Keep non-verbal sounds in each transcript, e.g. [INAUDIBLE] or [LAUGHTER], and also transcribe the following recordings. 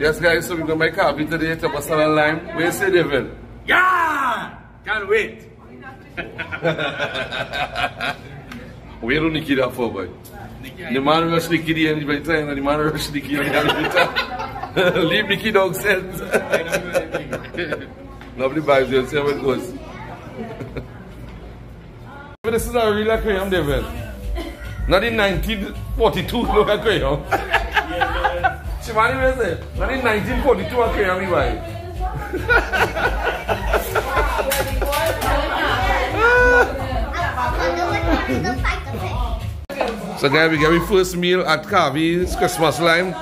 Yes, guys, so we're going to make coffee today, chop salad lime. Where say, David? Yeah! Can't wait. [LAUGHS] Where do Nikki that for, boy? The man rush Nikki the end by time, and the man rush [LAUGHS] on the other time. Leave [LAUGHS] Nikki downstairs. Lovely vibes, you'll see how it goes. but this is a real aquarium, David. Not in 1942 look aquarium. Shivani, where is it? Not in 1942 aquarium, you buy. So guys, we get our first meal at Kavi's Christmas Lime.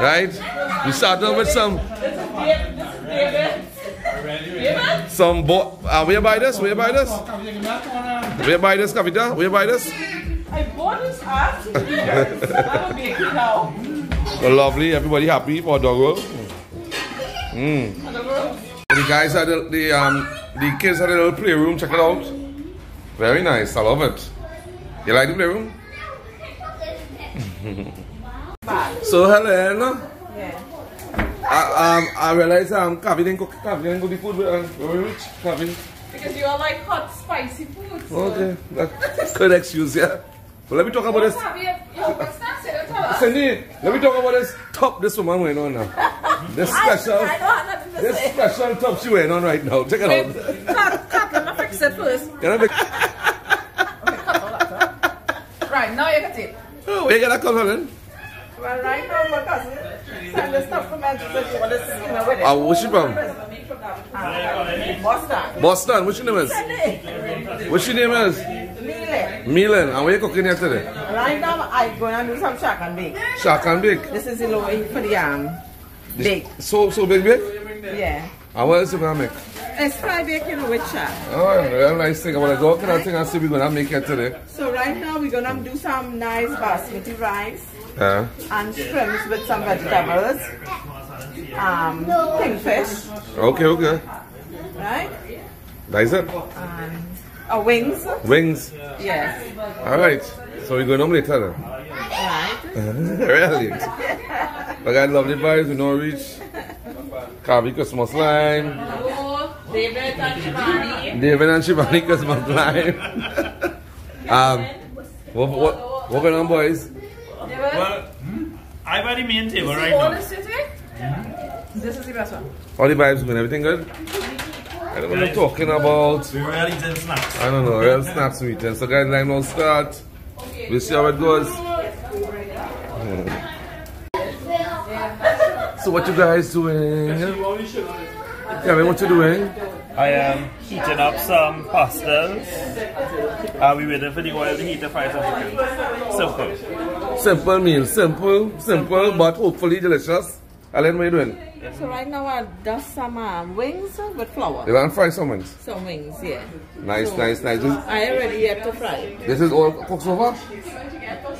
Right? We start off with some some bo uh, where you buy this? Where you buy this? Where you buy this, Kaveeta? Where you buy this? I bought this ass. I'm a baker now. Lovely, everybody happy for Doggo. Mm. The guys had the, the um the kids had a little playroom, check it out. Very nice, I love it. You like the playroom? [LAUGHS] so Helen, Yeah. I, um, I realize um, Kavi didn't cook, Kavi didn't cook the food um, very rich, Kavi. Because you all like hot, spicy food. So. Okay, that's good excuse, yeah. But let me talk about this. Cindy, let me talk about this top this woman wearing on now. This [LAUGHS] special, I nothing to this say. special top she wearing on right now. Check it Wait, out. cut, cut, let me fix it first. [LAUGHS] Can I make, [LAUGHS] Right, now you see it. oh, where you get that come, Helen? Well, right now, my cousin send the stuff from Manchester. You want to see me with it. Ah, what's she from? Uh, Boston. Boston. What's your name is? What's your name is? Milan. And where you cooking here today? Right now, I'm going to do some shack and bake. Shark and bake. This is the low for the um, bake. So, so big bake? Yeah. And what else you gonna make? It's fried bacon with shack. Oh, real nice thing. I'm gonna go kind of thing and see we're gonna make it today. So right now we're gonna do some nice basmati rice Yeah. and shrimps with some vegetables, um, kingfish, Okay, okay. right? That's it. And uh, wings, Wings. yes, Alright. So we're going home later then. right? [LAUGHS] really? But I love the vibes, we know reach. Kavi Christmas line. Hello, David and Shivani. David and Shivani Christmas line. [LAUGHS] um, what, what, what going on, boys? Well, hmm, I'm at the main table right all now. This is the best one. All the vibes good, everything good? I don't know what I'm talking about. We were eating snacks. I don't know, real snaps meeting. So guys, line will start. We'll see how it goes. [LAUGHS] So what you guys doing? Kevin, what you doing? I am heating up some pastas. Uh, we waiting for the oil to heat the fry some chicken. Simple. Simple meal, simple, simple, but hopefully delicious. Alan, what you doing? So right now I dust some um, wings with flour. You flour. want to fry some wings? Some wings, yeah. Nice, So, nice, nice. This, I already have to fry. this is all cooked so far?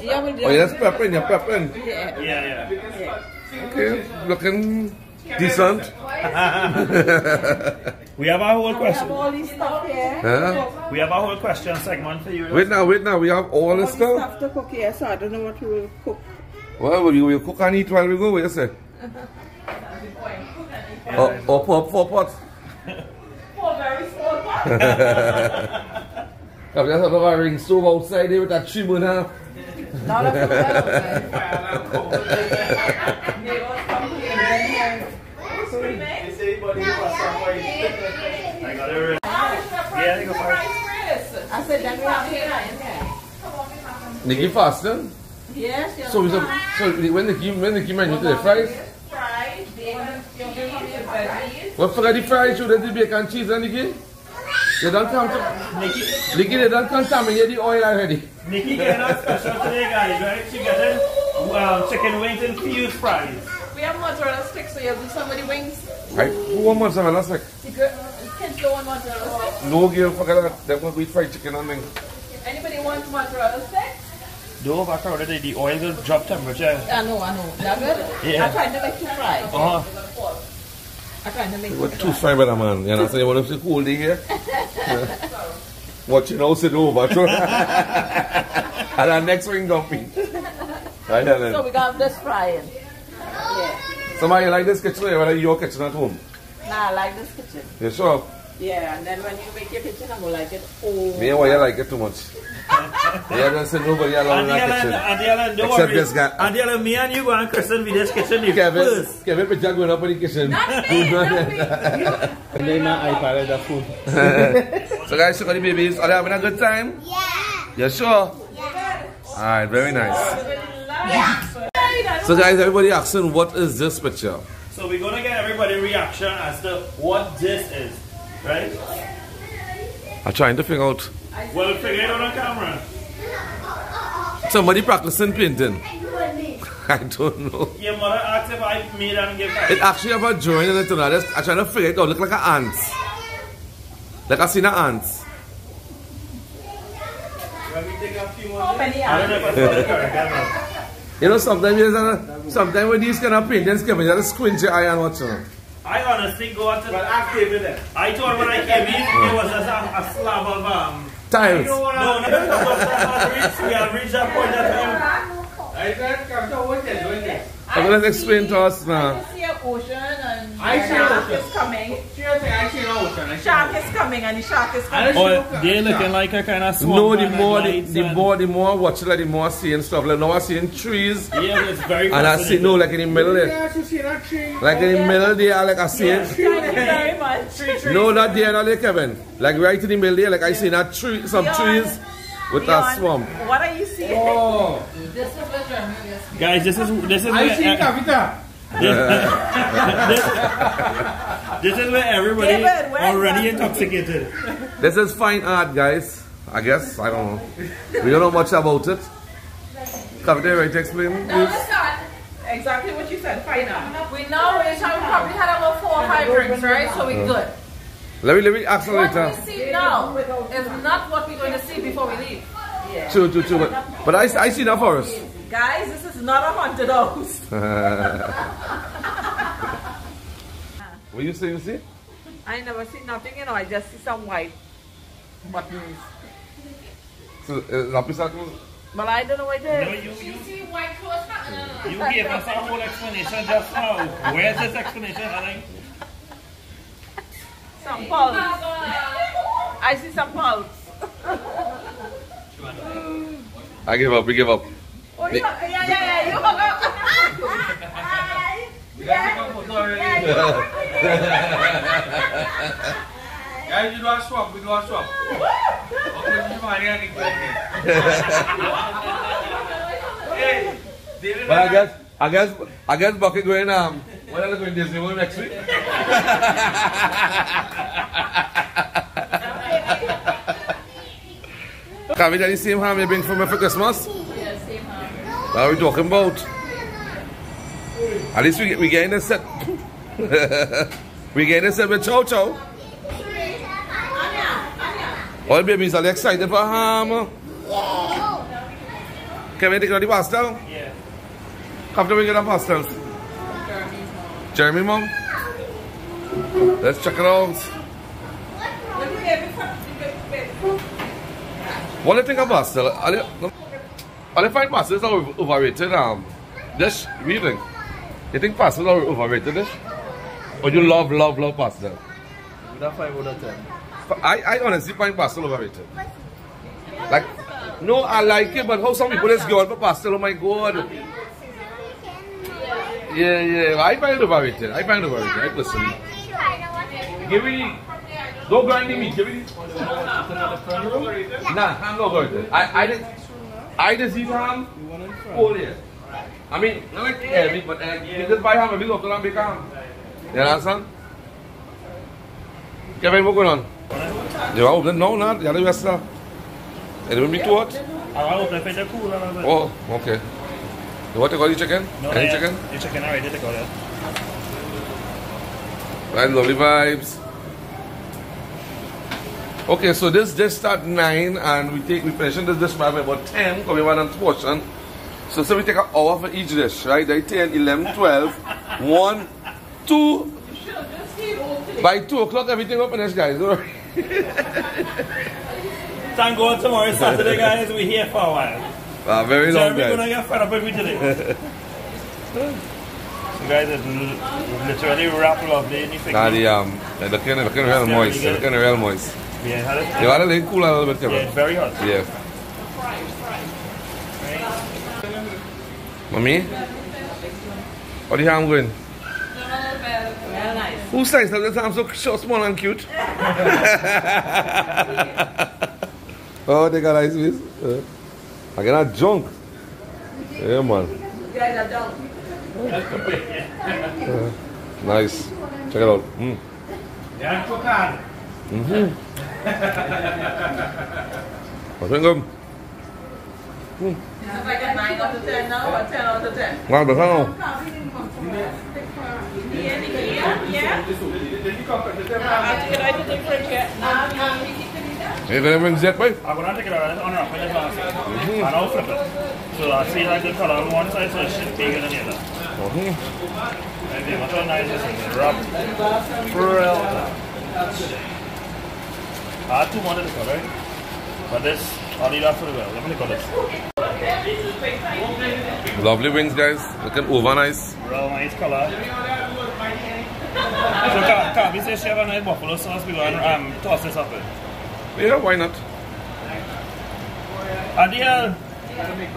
Yeah, but Oh, yeah, that's peppering, you're peppering. yeah. Yeah, yeah. yeah. Okay, looking decent. [LAUGHS] We have our whole question. We have question. all this stuff here. Huh? We have our whole question segment for you. Wait now, wait now, we have all All this this stuff? stuff to cook here, so I don't know what we will cook. Well, will you will cook and eat while we go, what you say? [LAUGHS] Or, or pop, pop, pot. For very small pot. I've just had a ring stove outside there with that trim and half. Not a food Neighbors come here and then here. So we make. I got it. Yeah, go for. I said, then we have here in there. Nikki fasting? Yes, yes. So, so, so when Nikki, when Nikki menu today, fries? Fried, then you give me the veggies. What for the fries, you did the bacon cheese and Nikki? They don't come to, Nikki, Nikki, they don't contaminate the oil already. Nikki getting us special today, guys, right? She getting um, chicken wings and fused fries. We have mozzarella sticks, so you'll do some of the wings. Right? Who want mozzarella last week? You could, kids don't want mozzarella sticks. No girl, forget that. They're going to eat fried chicken and things. Anybody want mozzarella sticks? Though back already, the oil will drop temperature. I know, I know. That good? Yeah. I tried to make two fried. Oh, I tried to make two What two fried. fry better man? You know, so you want to see cool day here? Watching house it over. [LAUGHS] and our next ring dumping. Right, So we got this frying. Yeah. Somebody like this kitchen or whether your kitchen at home? Nah, I like this kitchen. You sure? Yeah, and then when you make your kitchen, I'm gonna like it all. Me and why you like it too much? [LAUGHS] yeah, I'm gonna say nobody allowed in Auntie that Ellen, kitchen. Auntie Ellen, don't Except worry. this guy. Auntie Ellen, me and you go and Kristen Vida's kitchen the Kevin, first. Kevin picture going up in the kitchen. Not me, Do [LAUGHS] not- not me. And then my iPad the food. [LAUGHS] so guys, look at the babies. Are they having a good time? Yeah. You sure? Yeah. Alright, very nice. Yeah. So guys, everybody asking what is this picture? So we're gonna get everybody reaction as to what this is, right? I'm trying to figure out. Well, figure it out on camera. Somebody practicing painting. [LAUGHS] I don't know. Your mother asked if I made and give her. It actually have a drawing in it and I just I'm trying to figure it out. Look like an ant. Like I seen an ant. How many I don't know if I saw the correct. [LAUGHS] You know, sometimes you just, sometimes with these kind of paintings, Kevin, you just squint your eye and watch them. I honestly go out to. Well, ask David then. I thought when I came in, it was just a, a slab of um. Tiles. No, no, no, no, no, we have reached that point that time. I said, come to what they're doing this. I'm going to explain to us now. I see an ocean and I see shark ocean. is coming. Seriously, I see no ocean. Shark is coming and the shark is coming. don't Oh, they looking like a kind of swamp. No, the more, the, the more, the more I watch it, like the more I seeing stuff. Like now I seeing trees, Yeah, it's very and I see no, like in the middle there, Yeah, you see that tree. like in the middle there, like I see it. Thank you very much. No, not there, not there, Kevin. Like right in the middle there, like I see that tree, some Leon, trees with a Leon, swamp. What are you seeing? Oh, this is what you're Guys, this is this is I where see uh, Kaveeta. [LAUGHS] this is where everybody David, where's already that? intoxicated. This is fine art, guys. I guess I don't know. We don't know much about it. Kaveeta, right? Explain. No, it's not. Exactly what you said. Fine art. We know we probably had about four or five drinks, right? So we good. Let me let me ask her What later. we see now is not what we're going to see before we leave. True, true, true. But, but I, I see that for us. Guys, this is not a haunted house. [LAUGHS] What you say? You see? I never see nothing, you know. I just see some white buttons. So, uh, lapis lazuli. But I don't know what it No, you you You see white clothes? No, no, no. you gave us a whole explanation just now. Where's this explanation, Helen? Some pulse. I see some pulse. I give up. We give up. Oh, yeah, yeah, yeah, yeah. You hung up. Guys, you do a swap. We do a swap. [LAUGHS] Okay, you money and equipment. Hey, David, But I guess, I guess, Bucky going um. When are they going to Disney World next week? Can we get the same ham you bring for me for Christmas? Yeah, same hand. What are we talking about? At least we get, we getting a set. [LAUGHS] we getting a set with Chow Chow. All babies are excited for ham. Can we take out the pastel? Yeah. After we get the pastels. Jeremy, mom. Let's check it out. What do you think of pastel? Are you, are you find pastels are overrated? Um, dish? What do you think? You think pastels are overrated dish? Or you love, love, love pastel? That's five out of ten. I, I honestly find pastel overrated. Like, no, I like it, but how some people just go on for pastel, oh my god. Yeah, yeah, I find it. I find it overrated, I personally. Give me, don't grind meat, give me. Nah, I'm not going to. I, I just, I just eat ham all year. I mean, not like every, but uh, you just buy ham every often and bake ham. You understand? Kevin, what's going on? You are open? No, not. You're the best. It will be too hot. I hope they fit the cool a little bit. You want to go the chicken? No, Any yeah, chicken? The chicken already to go there. Right, lovely vibes. Okay, so this dish start 9 and we take we finishing this dish by about 10 because we want a portion. So so we take an hour for each dish, right? They 10, 11, 12, 1, 2. By 2 o'clock everything will finish guys. Thank God tomorrow is Saturday, guys. We're here for a while. Ah, very long Jeremy gonna guys. get fed up with me today. guys, literally wrapped lovely in the fig Nah, the, um, they're looking, they're looking real moist. They're looking real moist. Yeah, had it. You gotta let cool a little bit, Yeah, it's very hot. Yeah. Mommy? What do you have going? Who says that I'm so short, small and cute? [LAUGHS] oh, they got ice with. Uh, I get a junk. Yeah, man. You guys are done. Nice. Check it out. Mm. Yeah, cook hard. I think um, If I get 9 out of 10 now, or 10 out of 10? wow, but how? Yeah, yeah, yeah. I take it out of the fridge yet. You gonna bring Zet, boy? I'm gonna take it out on wrap in the glass. And I'll flip it. So I see like the color on one side, so it should be good on the other. Mhm. And the what a nice is. Wrap. Real. I had two more to this one, right? But this, I'll that the well. Let me look at this. Lovely wings, guys. Looking over nice. Real nice color. So Ka- Kavi says she have a nice buffalo sauce. We're going to um, toss this up with. Yeah, why not? Adiel.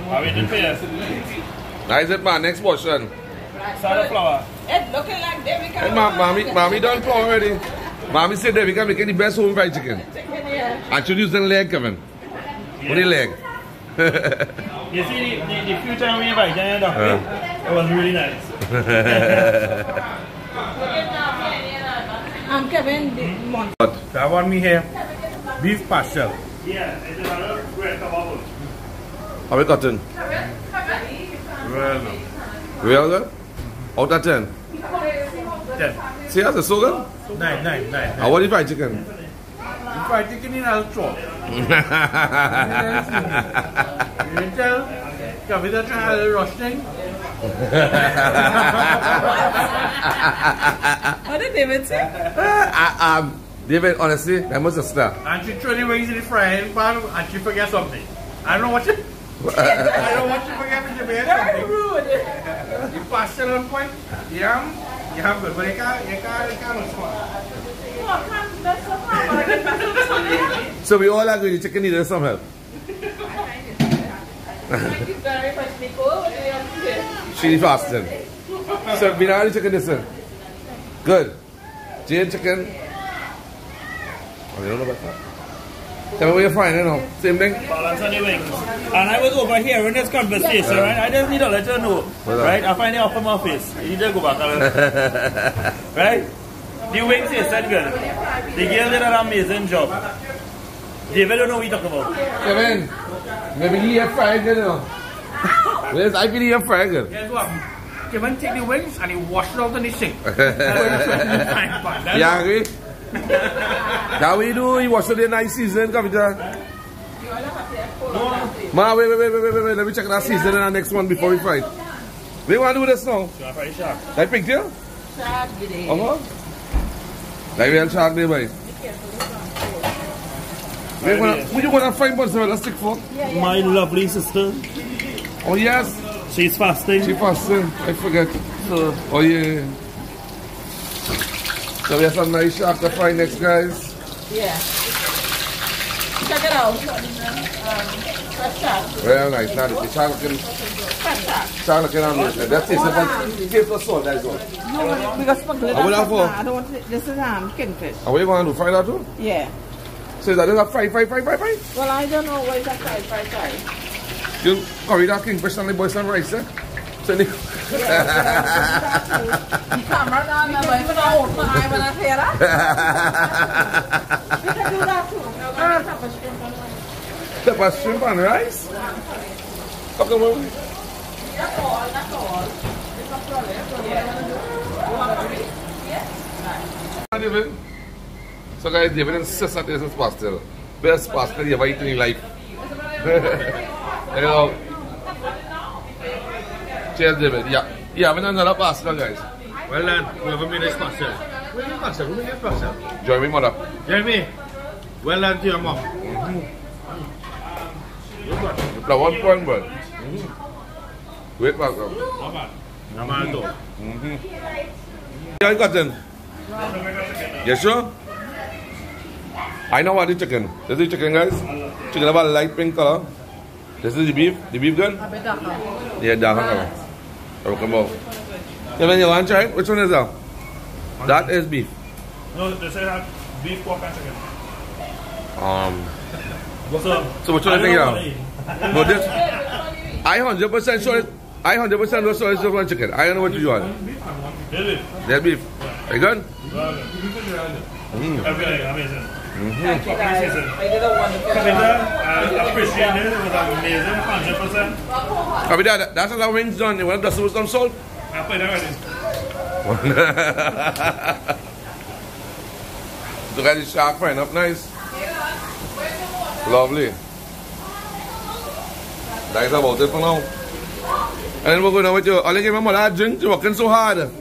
Are we didn't pay? Nice it, man. Next portion. Sunflower. It's looking like David Hey, ma- mommy, mommy done plow already. Mommy said that we can make the best home fried chicken. Chicken here. I should use the leg, Kevin. Only leg. [LAUGHS] You see, the, the, the few times we invited you, uh. Doctor, it was really nice. [LAUGHS] I'm Kevin, the month. That one me here. Beef pastel. Yeah, it is a little great kebab. How we cutting? Well, no. Real good? Out of 10. Ten. See, that's so good. Nine, nine, nine. How what the fried chicken? You fried chicken in a chop. You can tell. Kaveeta trying a little rush thing. What did David say? I, um, David, honestly, that must have snapped. And she threw the wings in the frying pan and she forget something. I don't know what you. [LAUGHS] I don't want you to forget when you made Very something. rude. You pastel on point. Yum. You have good, but you can't, you can't, you can't respond. Oh, I can't mess up now, but I can mess up something. So we all agree the chicken needed some help. Thank you very much, Nicole. What do you have to say? She fasting. So we know the chicken this one. Good. Jane chicken. Oh, you don't know about that? Tell me what you're finding now. Same thing? Balance on the wings. And I was overhearing this conversation, right? I just need to let you know. Well. Uh, right? I find it off of my face. You need to go back [LAUGHS] Right? The wings tasted good. The girl did an amazing job. David don't know what you're talking about. Kevin, maybe you have fried good, you know. Yes, I believe you have fried good. Guess what? Kevin take the wings and he wash it out in the sink. [LAUGHS] [LAUGHS] That's what he put in the frying You agree? That we do, you watch the nice season, Kaveeta. Ma, wait, wait, wait, wait, wait, wait, let me check that season and the next one before we fight. We want to do this now. You want to fry the shark? Like pigtail? Shark, giddy. Uh-huh. Like real shark day, boy. We wanna, we wanna find mozzarella stick for? My lovely sister. Oh yes, She's fasting. she fasting. I forget. So, Oh yeah. So we have some nice shark to find next, guys. Yeah. Check it out. Um. Very nice. Now the Fresh shark. shark looking on this. That's it. But taste the salt, that's all. No, we got smuggled I will have for- I don't want to, this is um, kingfish. And what you gonna do? Fry that too? Yeah. So that is a fry, fry, fry, fry, fry. Well, I don't know what is that fried, fried, fried. You curry that kingfish and the boys some rice, eh? So the, [LAUGHS] [LAUGHS] The camera down there, but even I open my eye when I hear can do that too. We're going to a shrimp and rice. Come to you. So guys, David insists that this is pastel. Best pastel you ever eaten in life. [LAUGHS] Cheers, David. Yeah. Yeah, having another pastel, guys. Well done. Whoever made this pastel. Where's the pastel? Who made this pastel? Join me, mother. Jeremy. Well done to your mom. The one point, but. Wait, back up. Not bad. Normal dog. Yeah, you got then. You sure? I know what the chicken. This is the chicken, guys. Chicken about light pink color. This is the beef. The beef gun. Yeah. Okay, more. Yeah, when you want to try it, which one is that? That is beef. No, they say have beef, pork, and chicken. Um, So, So which one I do you think [LAUGHS] but this, I hundred percent sure. it- I hundred percent sure it's just one chicken. I don't know what you want. is. Really? That beef. You good? Everything amazing. Mm-hmm. Thank you guys. I did a wonderful Peter, job. Uh, I appreciate it. It was amazing, 100%. Copy that. That's how wings done. You want to dust it with some salt? I played already. [LAUGHS] Look at the shark frying up nice. Lovely. That's about it for now. And then we're going to with you. I'll give my mother a drink. You're working so hard. [LAUGHS]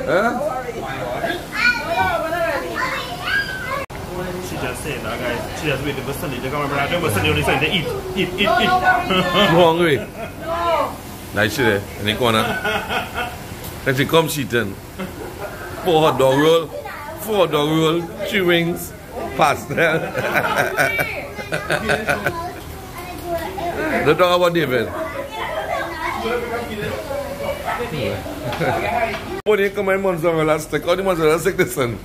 Huh? She just said that, guys. She just waited for Sunday to come over. I think for Sunday only saying to eat, eat, eat, eat. You hungry? Nice shit there. In the corner. Then she comes eating. Four hot dog roll. Four dog roll. Three wings. Pastel. [LAUGHS] Don't talk about David. When you come in mozzarella stick, how the mozzarella stick this one?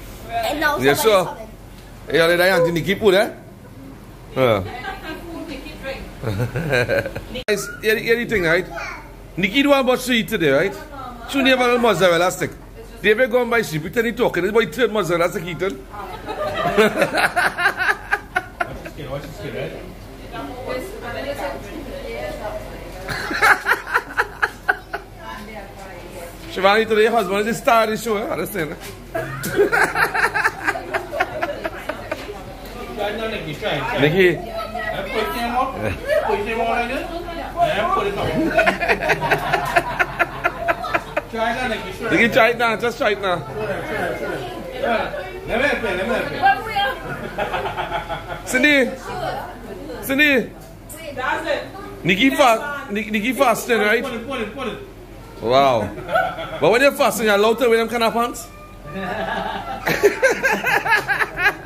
You sure? Hey, are they Auntie Nikki put eh? Huh. Guys, here, here the right? Nikki do want much to eat today, right? She never have a mozzarella stick. David go and buy sheep, pretend he talking. This boy third mozzarella stick eating. [LAUGHS] Shivani, today your husband is the star of the show, eh? Understand? [LAUGHS] you. Let me help you. Cindy, Cindy, Nikki fast, Nikki, fasting, right? Wow. But when you're fasting, you're to wear them kind of pants?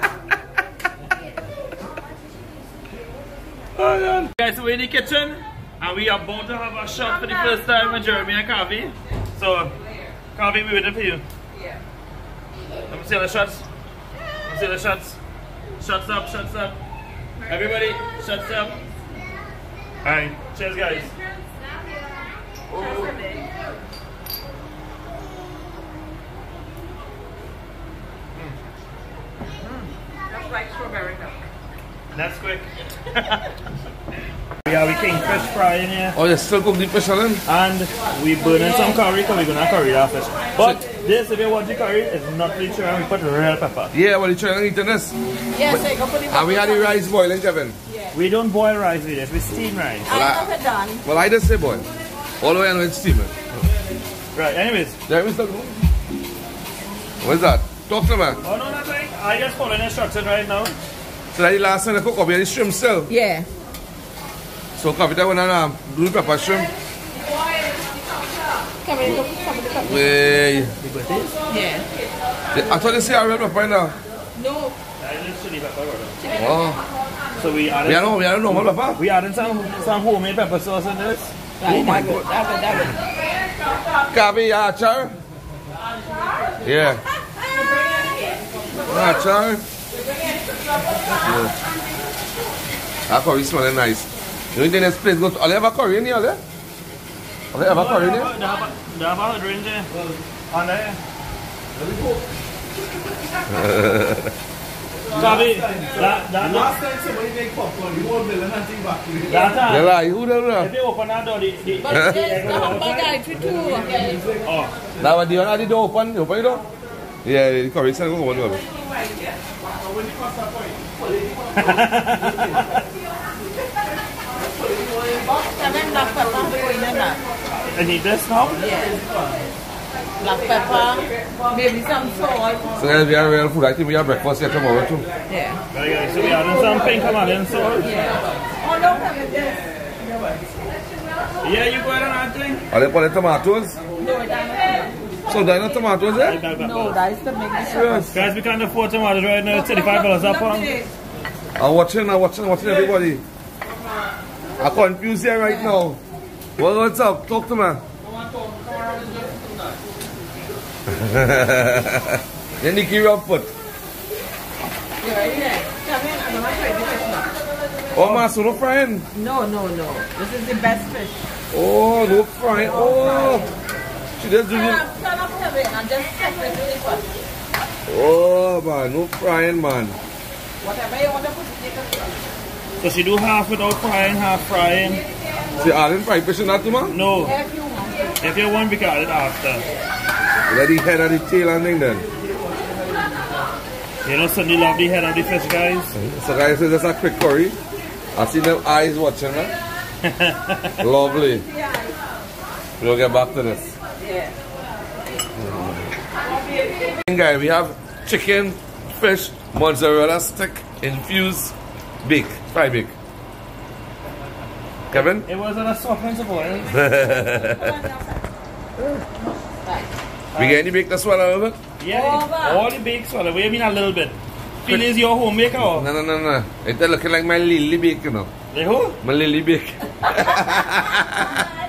[LAUGHS] Guys, so we're in the kitchen and we are about to have a shot for the first time with Jeremy and Kavi. So, Kavi, we're waiting for you. Yeah. Let me see the shots. Let me see the shots. Shots up, shots up. Everybody, shots up. Alright, cheers guys. That's That's quick. [LAUGHS] Yeah, we have a kingfish fry in here. Oh, you still cook the fish, Alan? And we burning some curry because we're gonna curry that fish. But this, if you want the curry, is not really sure we put real pepper. Yeah, well, you're trying to eat this. Yes, I go put it And we had the rice boiling, Kevin. Eh, yeah. We don't boil rice with this, we steam rice. I have it done. Well, I just say boil. All the way and it's steaming. Right, anyways. Yeah, we still What's that? Talk to me. Oh no, nothing. I just following instruction right now. So that the last time I cook up, we had the shrimp still. Yeah. So, coffee that one and um, blue pepper shrimp. Come in, look, some of the pepper. Yeah. I thought they say I red pepper now. No. I just chili pepper. brother. Oh. So we We added, are, we are normal pepper. we adding some some homemade pepper sauce in this. Oh my god. That would, that Kavi, yeah, char. Yeah. [LAUGHS] Yeah, char. Yeah. That curry smelling nice. You think this place goes, are they have a curry in here, are they? Are they have a curry in here? They have a- they have a drink there. On there. Kavi, [LAUGHS] that, that, Last time somebody make popcorn, you won't build nothing back. that time, Yeah, like, who the if hell? you open that door, the, the, the, But the there's egg will the go hamburger outside. I treat too. Oh, Now, the other door open, you open it door? Yeah, the curry smelling go on. Seven black pepper going in that. I need this now. Yes. Black pepper, maybe some salt. So, guys, we have real food. I think we have breakfast here tomorrow, too. Yeah. Very good. So we adding some pink Himalayan salt. Yeah. Oh, no, come this. Yeah, you go ahead and add thing. Are they putting tomatoes? No, that's So there are no tomatoes Back, there? back, back, no, that is to make the Serious? Guys, we can't afford tomatoes right now. It's $35 a pound. I'm watching, I'm watching, I'm watching everybody. I'm confused here right now. Well, what's up? Talk to me. [LAUGHS] Then you give your foot. You ready there? Come in, I'm gonna try the fish now. Oh, my son, no frying. No, no, no. This is the best fish. Oh, no frying. Oh. She just do Turn it. up, turn up Kevin and just separate. Oh, man, no frying, man. Whatever you want to put in the So she do half without frying, half frying. See, adding fried fish in that too, man? No, If you want. if you want, we can add it after. Let the head and the tail and thing then. You know, Sunday love the head of the fish, guys. [LAUGHS] So guys, this is a quick curry. I see them eyes watching, man. [LAUGHS] Lovely. We'll get back to this. Yeah. Guys, we have chicken, fish, mozzarella stick, infused, bake, fry bake. Kevin? It was an assortment of oil. We get any bake as well out of it? Yeah, Over. all the bakes, swallow. we mean a little bit. Feel is your homemaker or? No, no, no, no. It's looking like my lily bake, you know. The who? My lily bake. [LAUGHS] [LAUGHS]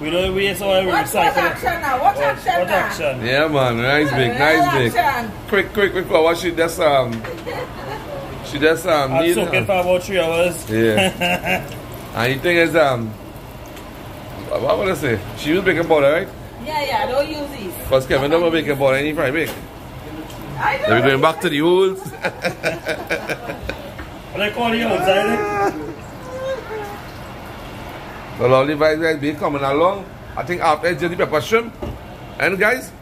we don't waste oil, we Watch, watch recycle it. action now. Watch Watch, action watch now. action. yeah, man, nice big, nice big. Action. Quick, quick, quick, what she just, um, she just, um, I'll need, soak it for about three hours. yeah. [LAUGHS] and the thing is, um, what would I say? She used baking powder, right? Yeah, yeah. Don't use these. Because Kevin don't baking powder, any fry bake. I Then we're going back to the old. What they call you outside? [LAUGHS] The lovely vibes guys be coming along. I think after the pepper shrimp. And guys,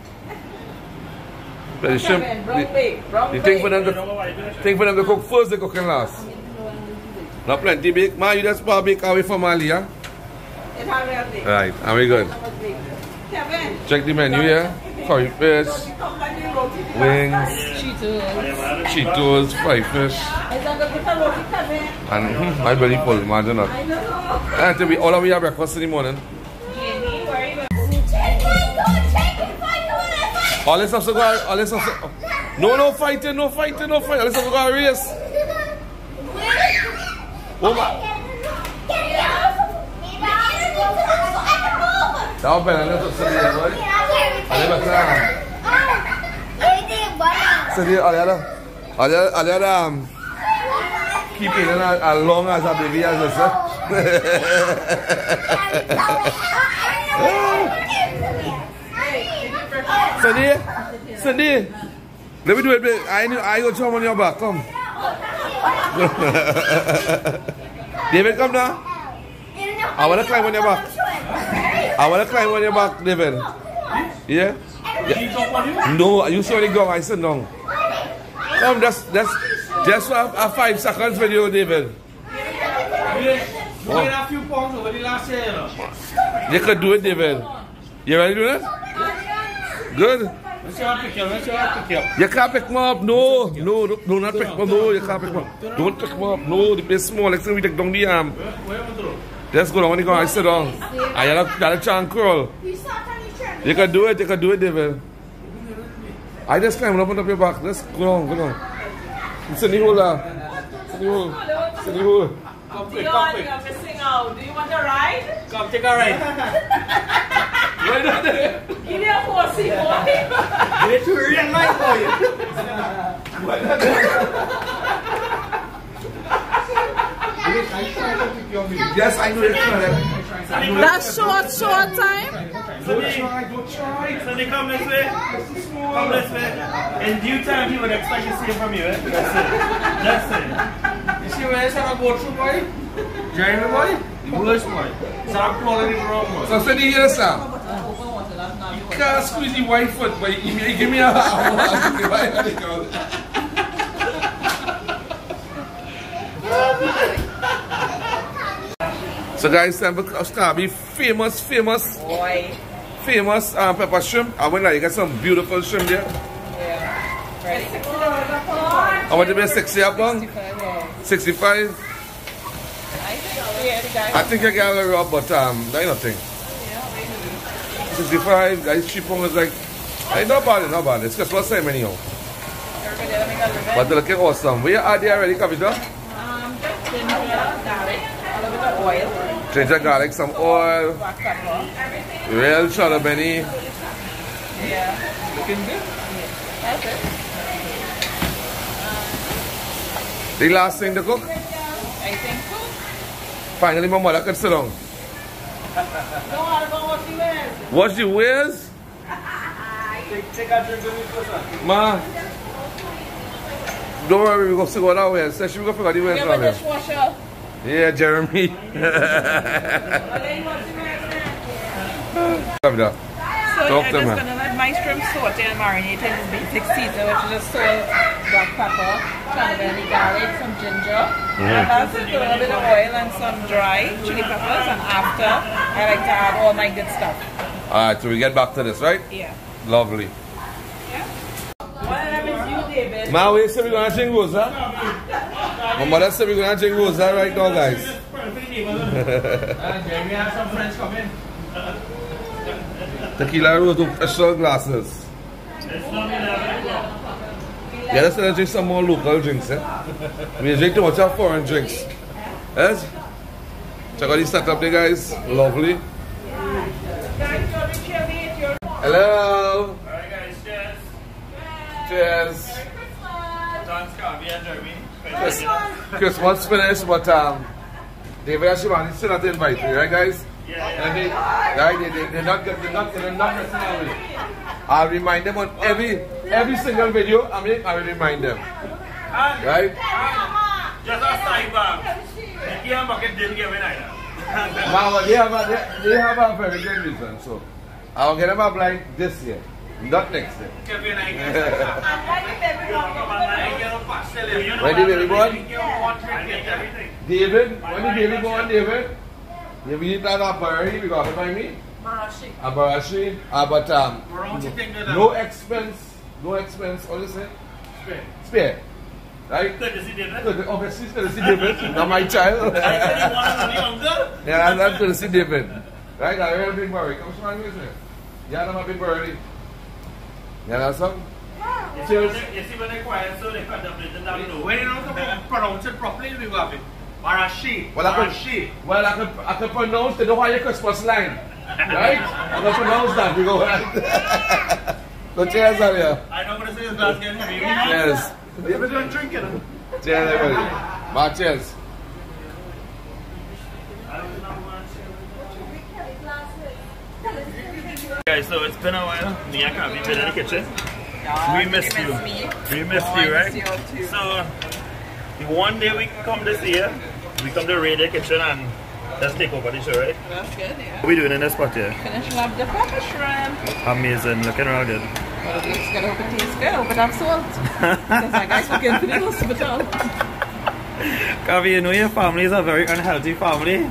the shrimp, the. The thing for them to thing for them to cook first, they cooking last. Not plenty bake. Man, you just pour bake away from Ali, yeah? Real Right, and we good. Check the menu here. Curry fish, wings, Cheetos. Cheetos, fish, and hmm, my belly full, imagine that. And to be all of we have breakfast in the morning. Going? All this stuff to all this stuff to, No, no fighting, no fighting, no fighting. All this stuff to go race. Oh my. That was better than to sit here, boy. Ale better. Sit here, Ale, Ale. Ale, Ale, Ale, um, keep it in as, as long as a baby as this, Cindy, Cindy, let me do it, babe. I, need- I go jump on your back, come. [LAUGHS] David, come now. I want to climb on your back. I want to climb on your back, David. Yeah? yeah. No, you saw the gong, I sit down. Come, just, just, just for a, a five seconds video, David. We made a few pounds over the last year, you know. You could do it, David. You ready to do it? Good. Let's see how pick you up. Let's see how pick you up. You can't pick me up. No, no, no, no, not pick me up. No, you can't pick me up. Don't pick me up. No, the place small. Like, we take down the arm. Where am I through? Go down when you go. I sit down. Oh, I got a, got a chance crawl. You can do it. You can do it, David. I just climb up and up your back. Just go down, go down. It's in the hole there. It's in the hole. It's in the hole. Come quick, Dion, come quick. you're missing out. Do you want a ride? Come, take a ride. [LAUGHS] Right down there. Give me a horsey, boy. Get to real life for you. Yes, I know it's right. That's short, short time. Don't try, don't try. So they come this way. Come this way. In due time, he would expect to see it from you. Eh? That's it. That's it. You see where it's gonna go through, boy? Jeremy, boy? The worst, boy. So I'm calling it wrong, boy. So, Cindy, hear this now. can't squeeze the white foot, but you, you give me a [LAUGHS] [LAUGHS] So guys, time for Scabby, famous, famous, Boy. famous um, pepper shrimp. I went like you got some beautiful shrimp there. Yeah. Right. How much you been 60 up long? 65? Yeah, the guy. I think I got a little up, but um, that ain't nothing. 65, guys, cheap one is like, ain't not bad, not bad. It's just one same anyhow. Everybody, let me go to But they're looking awesome. We are there already, Kaveeta. Um, just ginger, garlic, a little bit of oil, Ginger garlic, some oil, real benny. Yeah. Looking good. That's. The last thing to cook. I think so. Finally, my mother could sit down. What she wears. What? Ma. Don't worry, we go see what I wear. Say she will go figure the You wears have a from here. Yeah, Jeremy. [LAUGHS] Kaveeta. So Talk I'm to just me. gonna let my shrimp saute and marinate in its basic season, which is just salt, black pepper, cranberry, garlic, some ginger. Mm-hmm. And that's it, a little bit of oil and some dry chili peppers. And after, I like to add all my good stuff. Alright, so we get back to this, right? Yeah. Lovely. Of them is you, David. Ma, we say we're gonna drink rosa. My mother said we're gonna drink rosa right now, guys. Jeremy has some friends coming. Tequila rose with special glasses. Yeah, let's uh, drink some more local drinks, eh? We drink too much of foreign drinks. Yes? Check out this setup there, guys. Lovely. Hello. Alright guys, cheers. Cheers. Thanks, Kavi and Jeremy. Christmas finished, but um, David and Shivani still not invite you, right, guys? Yeah, yeah. They, right, they, they, they're not, they're not, they're not listening to me. I'll remind them on every, every single video I make, I will remind them. Right? just a sidebar. Nicky and Bucket didn't give me neither. Now, they have, a, they, they have a very good reason, so I'll get them a blind this year, not next year. Kevin, I. Ready, Ready, baby boy? I get everything. David, when the baby born, David? You eat that a berry, we got it by me? Marashi. A barashi, uh, but um, Where don't you think that no expense, no expense, what is it? Spare. Right? Good to see David. Good, obviously, it's going to see David, [LAUGHS] not my child. I said he wanted to be younger. yeah, I'm going to see David. Right? I have a big berry. Come on, with me. Yeah, I'm a big berry. Yeah, that's something. You see when they- you see when they quiet, so they cut the bridge down low. When you know how to pronounce it properly, we got it. Marashi. Well, I Marashi. could, well, I could, I could pronounce the Ohio Christmas line. Right? I can pronounce that. We go right. [LAUGHS] so cheers, Alia. I know what to say is glass getting heavy. Cheers. You ever done drinking? Cheers, everybody. Ma, cheers. Guys, so it's been a while. Me and Kavi been in the kitchen. Yeah, We missed you. me. We missed Oh, you, right? miss you. So, one day we come this year, we come to the kitchen and just take over the show, right? That's good, yeah. What are we doing in this spot here? Finishing up the pepper shrimp. Amazing, looking real good. Well, it looks good. I hope it tastes good. I hope it has salt. [LAUGHS] Because my guys looking for the hospital. Kavi, you know your family is a very unhealthy family.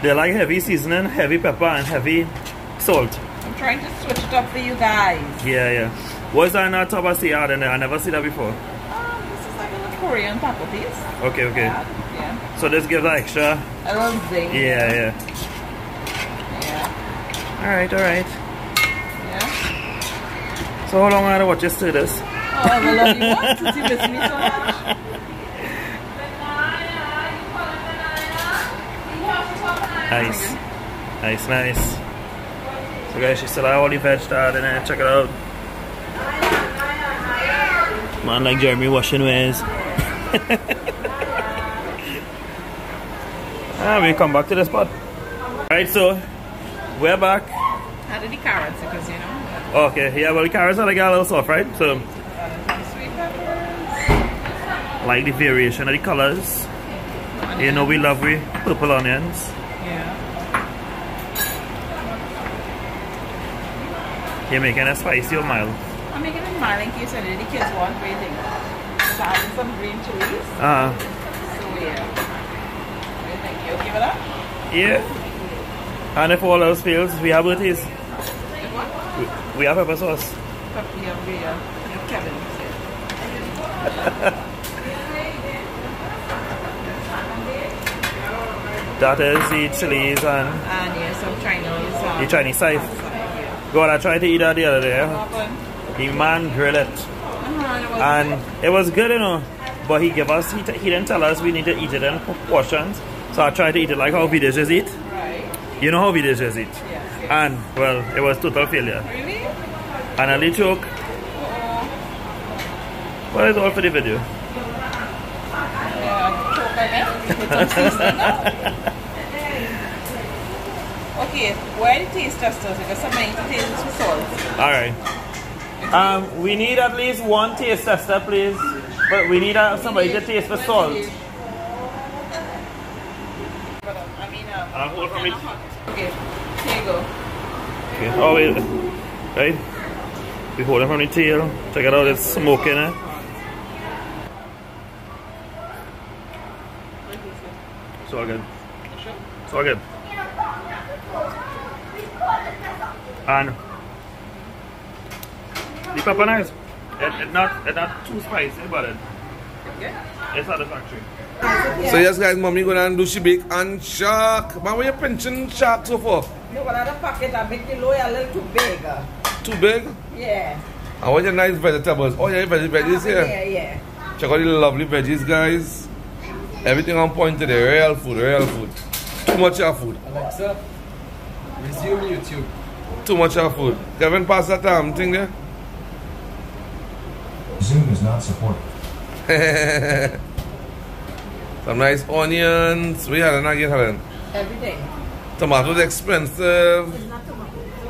They like heavy seasoning, heavy pepper, and heavy salt. I'm trying to switch it up for you guys. Yeah, yeah. What's that not top of sea out in there? I never see that before. Um, this is like a little Korean pepper piece. Okay, okay. Yeah. yeah. So this gives an extra. A little zing. Yeah, yeah. Yeah. Alright, alright. Yeah. So how long I to watch you stir this? Oh, I love you what? Since you miss me so much. [LAUGHS] Nice. Nice, nice. Guys, she still have all the veg out in there. Check it out. Man like Jeremy washing ways. [LAUGHS] ah, we come back to the spot. Right, so we're back. Added the carrots because, you know, Okay, yeah, well the carrots are like a little soft, right? So added some sweet peppers. like the variation of the colors. You know we love we purple onions. Yeah. You're making it spicy or mild? I'm making it mild in case any kids want things. So adding some green chilies. Uh, So yeah. What do you think? You okay with that? yeah. And if all else fails, we have what is. We, we have pepper sauce. Yeah, we, uh, have Kevin. [LAUGHS] That is the chilies and And yeah, some Chinese. Um, the Chinese side. God, I tried to eat that the other day. The man grilled it. Uh-huh, And it was good, you know. But he gave us, he, t- he didn't tell us we need to eat it in portions. So I tried to eat it like how Vedesh's eat. Right. You know how Vedesh's eat. Yes. yes. And, well, it was total failure. Really? And a little choke. Well, it's all for the video. Yeah, [LAUGHS] choke I guess. Put some seasoning now. Okay, where the taste testers? Because somebody needs to taste this for salt. Alright. Um, we need at least one taste tester, please. But we need uh, somebody to taste for salt. But, um, I mean, um, Uh, hold me. okay, here you go. Okay. Oh, wait. Right? We hold it from the tail. Check it out, it's smoking it. It's all good. It's all good. And the pepper nice. It, it not it not too spicy, but it, it's satisfactory. So yes guys, mommy gonna do she bake and shark. Man, what you pinching shark so far? No, but other packet I make the loy a little too big. Too big? Yeah. I want your nice vegetables. Oh yeah, veg- ah, veggies here. Yeah, yeah. Check out the lovely veggies, guys. Everything on point today. Real food, real food. Too much of food. Alexa, resume YouTube. Too much of food. Kevin, pass that um, thing there. Zoom is not supported. [LAUGHS] Some nice onions. We had an again, Helen. Everything. Tomatoes expensive.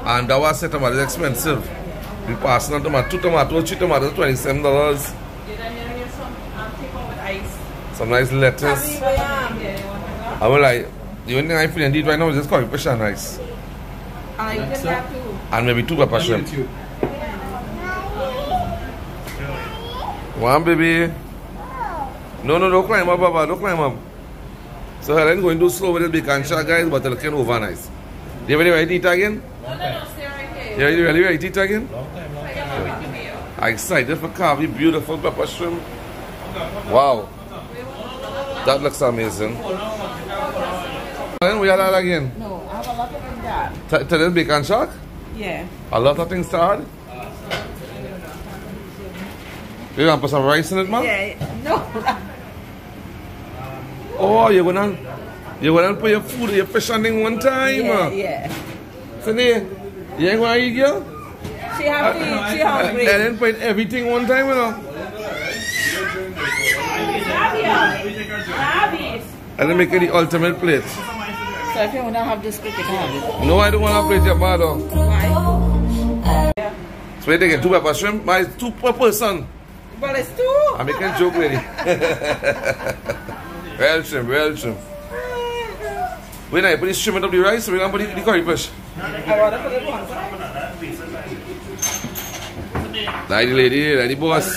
And that was said tomatoes expensive. We passed on tomato, two tomatoes, three tomatoes, twenty-seven dollars. Did I hear some um, people with ice? Some nice lettuce. I was like, the only thing I feel indeed right now is just curry fish and rice. I did Alexa? that too. And maybe two pepper On shrimp. YouTube. One baby. No, no, don't climb up, Baba. Don't climb up. So Helen going to slow with the bake and shark, guys, but looking over nice. You ready to eat again? No, no, no, stay right here. You ready, ready, ready to eat again? I got my way to you. I'm excited for Kavi. Beautiful pepper shrimp. Wow. That looks amazing. Helen, we are that again. No, I have a lot of in that. T- us bake and shark? Yeah. A lot of things to add. You gonna put some rice in it, man? Yeah, no. [LAUGHS] Oh, you're gonna you're gonna put your food, your fish on in one time. Yeah, uh. yeah. Cindy, you ain't gonna eat, girl? She have to eat, she hungry. And then put everything one time, you know. And then make it the ultimate plate. So if you want to have this plate, you can have it. No, I don't want to plate your bad though. Why? So we taking two pepper shrimp, my two per person. But it's two. I'm making a joke lady. real shrimp, real shrimp. Wait, now you put the shrimp on the rice, so we're gonna put the, the curry fish. I want to put it one side. Like the lady, like boss.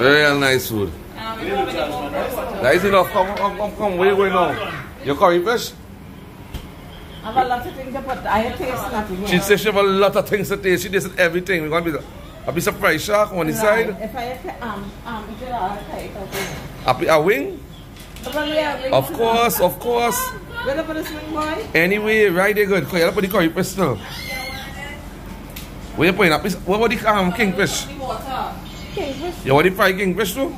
Real nice food. Um, you want me to go for water? That is enough. Come, come, come, come. Where you going now? Your curry fish? I have a lot of things to put. I taste nothing. She said she have a lot of things to taste. She tasted everything. We're going to be a piece of fried shark on the side. If I had um um eat it all, I take. A, wing? But yeah, wait. Of course, of course. Where the swing boy? Anyway, right there good. You put the curry fish still. Where you putting piece? What about the um, kingfish? Kingfish. You want the fried kingfish too?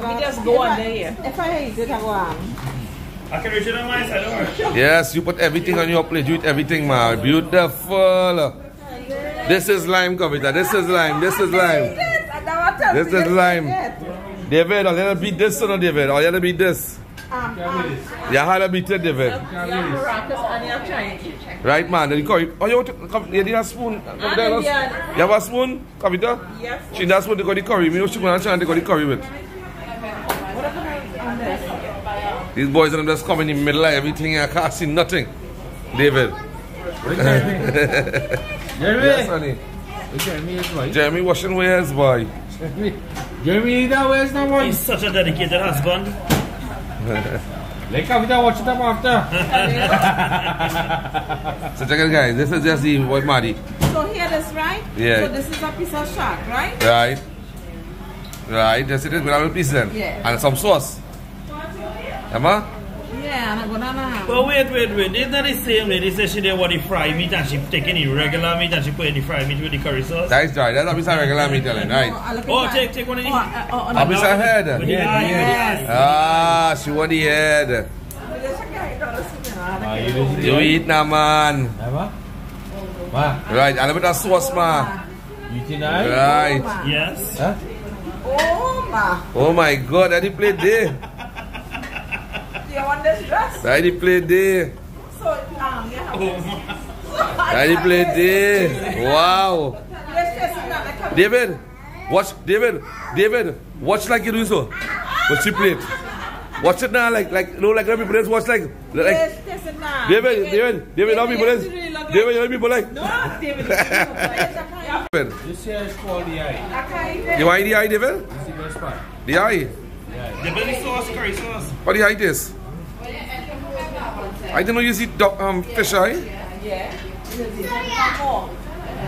Well, We just go if under I- If I eat it, I go. I can reach it on my side, don't worry. Yes, you put everything on your plate. You eat everything, man. Beautiful. This is lime, Kaveeta. This is lime. This is lime. This is lime. David, I'll let beat this, son of David. I'll let beat this. Um, um, You had to beat it, David. Yeah, maracas and your Chinese. Right, man. Then you curry. Oh, you want to come? You need a spoon? Come Ah, there, yeah. You have a spoon, Kaveeta? Yes. She that's what they got the curry. Me know she gonna try and they got the curry with. These boys and them just come in the middle of everything. I can't see nothing. David. [LAUGHS] Jeremy. Yes, honey. Jeremy is right. Jeremy washing wares, boy. Jeremy, Jeremy that where's that one? He's such a dedicated husband. [LAUGHS] Like Kaveeta, watch them after. [LAUGHS] So check it, guys. This is just the white Maddie. So here this, right? Yeah. So this is a piece of shark, right? Right. Right. Just it is with a little piece then. Yeah. And some sauce. Emma? Yeah, I'm gonna have. But wait, wait, wait. Isn't that the same lady said she did what the fried meat and she taking the regular meat and she put in the fried meat with the curry sauce? That's right. That's a piece of regular meat, telling. Right. Oh, take, take one of these. Oh, uh, oh, A piece of head. With Yeah, eye, yeah. with the. Ah, she want the head. Ah, you You eat now, man. Emma? Ma, Right. And a bit of sauce, man. you tonight? Right. Yes. Huh? Oh, ma. Oh my God. That the plate there. Do you want this dress? That the there. So, um, you have this. That there. Wow. Let's just not like a David, watch David, David, watch like you do so. Watch the plate. Watch it now, like like no like let people just watch like like Let's just not. David, David, David, how people is David, how people like No, David. I [LAUGHS] David. This here is called the eye. You want the eye, David? This is the best part. The eye. The belly sauce, curry sauce. What the eye is? I didn't know you see duck, um fish eye. Yeah. One more.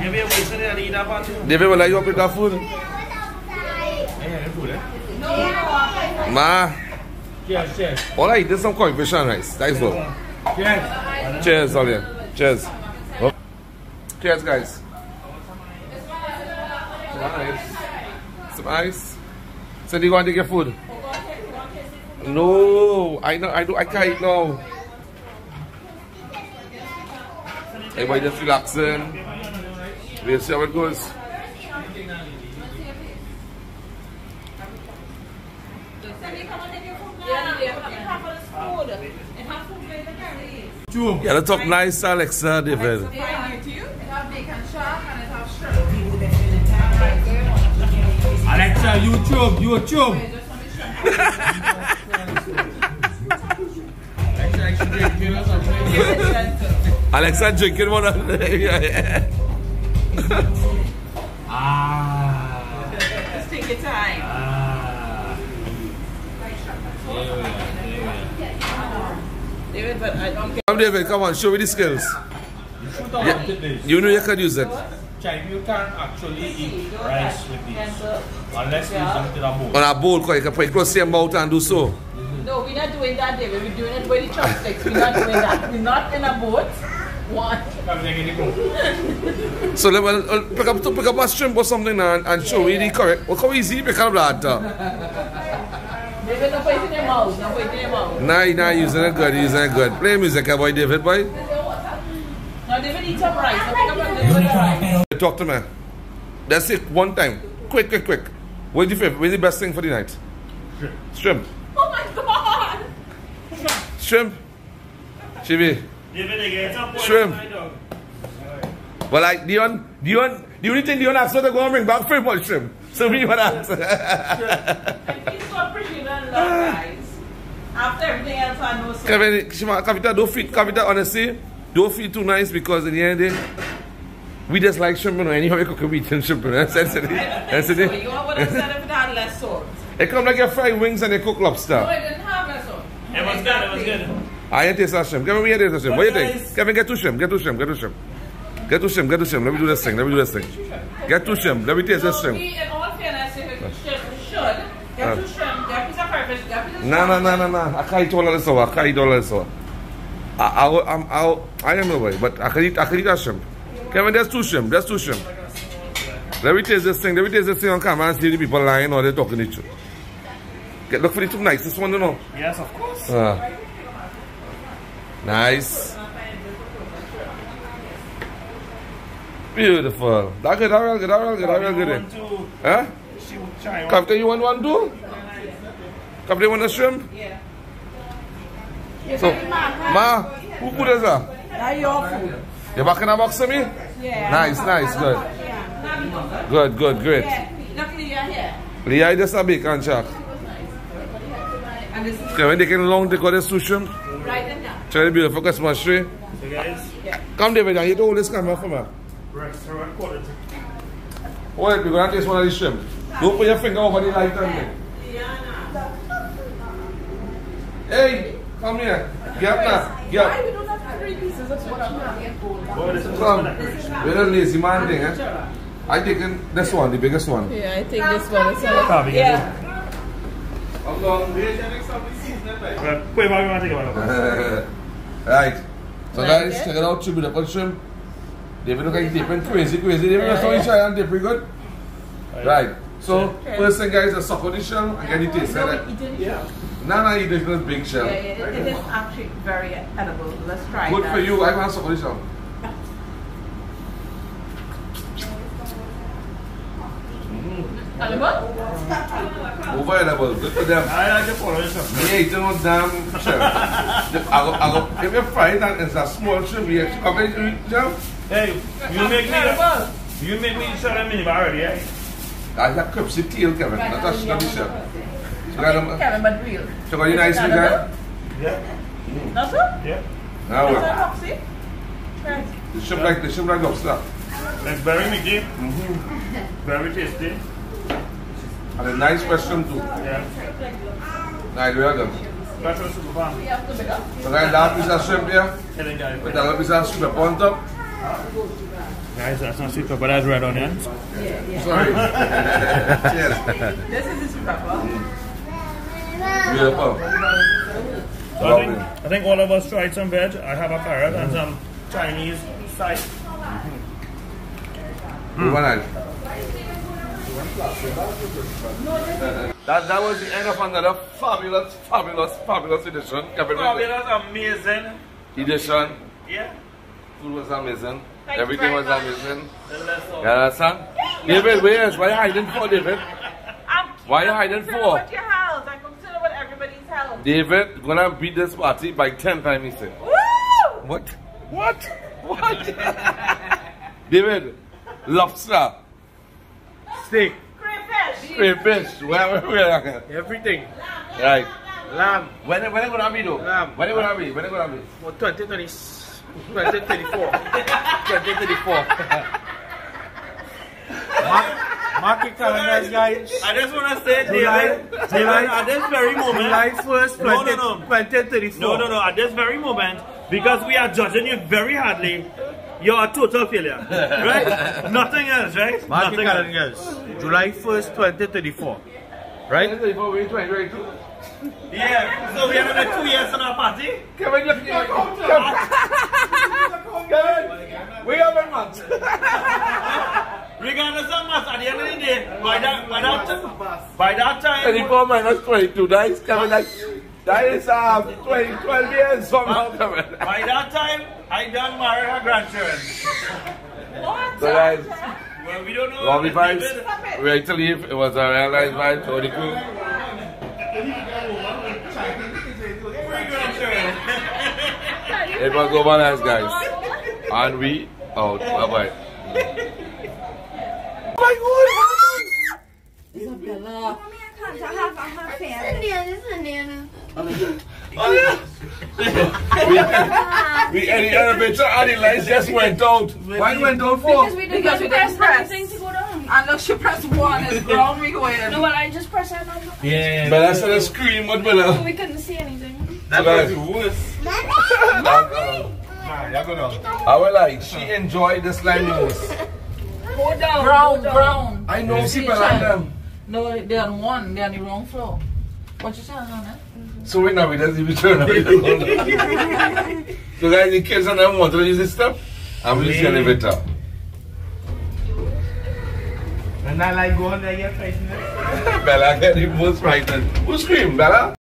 Maybe a waste of that eat that part too. David will like you up with that food. Yeah, eh? Ma, Cheers, cheers. all I is some koi fish and rice. That's all. Cheers. Cheers, Oliver. Cheers. Oh. Cheers, guys. Some ice. Some ice. So do you want to get food? No, I know. I do. I can't eat now. Everybody just relaxing. We'll see how it goes. Two. Yeah, let's talk nice, Alexa, uh, David. Alexa, YouTube, YouTube. [LAUGHS] Alexa, I should drink beer or something. Alexa one. [LAUGHS] yeah, yeah. Ah. Just take your time. Ah. David, but I don't Come, David, come on, show me the skills. Yeah. You know you can use it. Child, you can't actually eat rice with this unless you use it in a bowl. On a bowl, cause you can put it close to your mouth and do so. No, we're not doing that, David. We're doing it with the chopsticks. We're not doing that. We're not in a boat. One. Come take it bowl. So let me uh, pick up pick up a shrimp or something now and, and show me the correct. Well, how easy pick up that? Uh. David, don't put it in your mouth. Don't put it in your mouth. Nah, nah, using it good, using it good. Play music, uh, boy, David, boy. Now, David, eat some rice. Now, pick up a little rice. Talk to me. That's it, one time. Quick, quick, quick. What's the favorite? What's the best thing for the night? Shrimp. Shrimp. Shrimp. Chibi. David, they get up. Shrimp. Well, like, Dion, Dion, the only thing Dion asked for to go and bring back free was shrimp. So we what. He's so appreciative and love, guys. After everything else, I know so. Kevin, Shima, Kaveeta, don't feel, Kaveeta, honestly, don't feel too nice because in the end, eh, we just like shrimp, you know, anyhow we cook a meat and shrimp, you know, that's it. That's it. you would have said if it had less salt. It come like your fried wings and you cook No, lobster. it didn't have. It was good, it was good. I ain't taste that shrimp. Kevin, we ain't taste that shrimp. What do you think? guys- Kevin, get two shrimp, get two shrimp, get two shrimp. Get two shrimp, get two shrimp. Let me do this thing, let me do this thing. Get two shrimp, let me taste this So shrimp. we, in all fairness, should, should get two uh. shrimp, get a piece of get a No, no, no, no, no. I can't eat all of this over. I can't eat all of this over. I, I, will- I'm, I'll, I don't know why, but I can eat, I can eat that shrimp. Kevin, there's two shrimp, there's two shrimp. Let me taste this thing, let me taste this thing on camera and see the people lying or they're talking to you. Get, look for the two nicest one, you know. Yes, of course. Uh, nice. Beautiful. That good, that real good, that real good, that real good. Want to Huh? she would try. Captain, you want one too? Captain, you want a shrimp? Yeah. So, Ma, who put is that? That's your food. You back in the box for me? Yeah. Nice, nice, good. Good, good, great. Yeah. Luckily, you're here. Leah, just a bake and shark. And this is Okay, when they can long, they got a sushi shrimp. right in there. Check the beautiful Christmas tree. So guys, Come, David, and you hold this camera for me. restaurant quality. Hold it, we're going to taste one of these shrimp. Don't put your finger over the light on me. Hey, come here. Get up now. Get up. we don't have three pieces of what I'm this is Come. We're a lazy man thing, eh? I taking this one, the biggest one. Yeah, I think this one is all. Yeah. How long? Right, Wait, why you want to take a one? right. So Like guys, it? check out, two beautiful shrimp. David look like dipping crazy, crazy. David just only try and dip pretty good. Right. So first thing guys, the suck on the shell and get the taste of it. Yeah. Nah, nah, you did big shell. Yeah, yeah, it, it is actually very edible. Let's try Good that. for you. I want suck on the shell. Edible? Over edible. Good for them. I like the follow this one. Me eating on damn shrimp. I go, I go, if you fry it and it's a small shrimp, you cover it with jam. Hey, you make me, you make me shut a mini bar already, eh? I have cripsy tail, Kevin. Not a not the shell. So got them. Kevin, but real. So got you nice with that. Yeah, Not so? yeah. Now Is what? that Roxy? Right. The shrimp like the shrimp like lobster. It's very meaty. Very tasty. And a nice question too. Yeah. Nice, well done. That's what super fun. We have to bigger. So guys, that piece of shrimp here. Telling guys. With that piece of shrimp on top. Guys, that's not sweet pepper, that's red onions. Sorry. [LAUGHS] Cheers. This is the sweet pepper. Beautiful. So I think, I think all of us tried some veg. I have a carrot and some Chinese side. Move on out. That, that was the end of another fabulous, fabulous, fabulous edition. Kevin Oh, amazing. edition. Yeah. Food was amazing. Thank Everything was much. amazing. The less of- You understand? David, where's? Why you hiding for, David? I'm Why you hiding concerned for? about your house. I'm concerned about everybody's health. David gonna beat this party by 10 times, he said. Woo! What? What? What? [LAUGHS] David, lobster, Steak, Crayfish. crayfish, where, where, where? everything. Right. Lamb, When, when it gonna be though? Lamb. When it gonna be? When it gonna be? for 2020, 2034. 2034. [LAUGHS] Mark, mark your calendars, guys. I just want to say, July- David, David, July- at this very moment, July 1st, No, no, 20, no. 2034. no, no, no, at this very moment, because we are judging you very hardly, you're a total failure, [LAUGHS] right? Nothing else, right? Mark your Nothing else. July 1st, 2034. Right? 2022. Yeah, so we have like two years in our party. Kevin, you Kevin, Kevin, we have a month. [LAUGHS] Regardless of mass, at the end of the day, by that, by that, time, by that time, 24 minus 22, that is Kevin, like, that is um, 20, 12 years from now, Kevin. by that time, I done marry her grandchildren. What? So guys, Well, we don't know. lovely vibes. We're ready to leave. It was a real nice vibe for the crew. Free grandchildren. It was over nice, guys. And we out. Bye [LAUGHS] bye. Isabella. I have, I have family. This is Nana. We and the elevator and the lights just went out. Why it went out for? we didn't Because we press didn't press. anything to go down. And look, she pressed one. It's ground we going. No, but I just pressed that on. Yeah. Bella said a scream, what Bella? Uh, we couldn't see anything. So guys, Yeah, go down. I will like, she enjoyed the slime news. Go down. Brown, brown. I know people like them. No, they're on one. They're on the wrong floor. What you saying on that? [LAUGHS] So wait now, we doesn't even turn around. So guys, the kids and them want to use this stuff. I'm using the elevator. And I like going there, you're it. Bella get the most frightened. Who screamed, Bella?